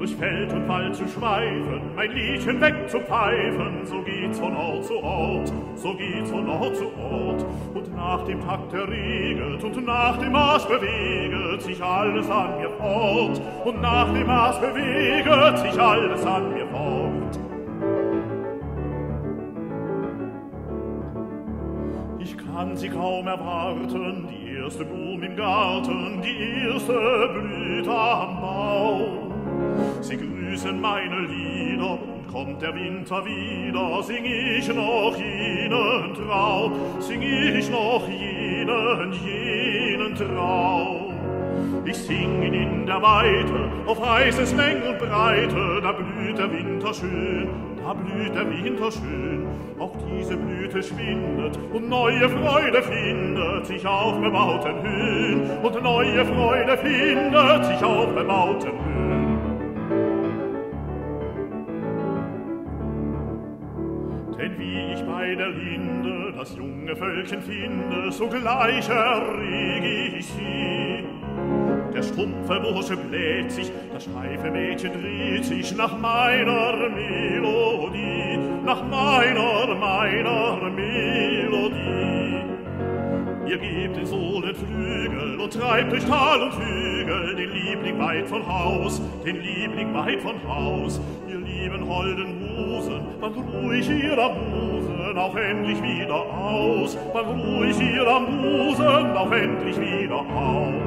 durch Feld und Wald zu schweifen, mein Liedchen wegzupfeifen, so geht's von Ort zu Ort, so geht's von Ort zu Ort. Und nach dem Takt erregelt und nach dem Maß beweget sich alles an mir fort, und nach dem Maß beweget sich alles an mir fort. Ich kann sie kaum erwarten, die erste Blume im Garten, die erste Blüte am Baum, Sie grüßen meine Lieder, und kommt der Winter wieder, sing ich noch jenen Traum, sing ich noch jenen, jenen Traum. Ich sing ihn in der Weite, auf heißes Längen und Breite, da blüht der Winter schön, da blüht der Winter schön. Auch diese Blüte schwindet und neue Freude findet sich auf bebauten Höhen, und neue Freude findet sich auf bebauten Höhen. denn wie ich bei der Linde das junge Völkchen finde, so gleich errege ich sie. Der stumpfe Bursche bläht sich, das steife Mädchen dreht sich nach meiner Melodie, nach meiner, meiner Melodie. Ihr gebt den Sohlen Flügel und treibt durch Tal und Hügel den Liebling weit von Haus, den Liebling weit von Haus. Ihr lieben holden Musen, wann ruhig am Musen auch endlich wieder aus, wann ruhig am Musen auch endlich wieder aus.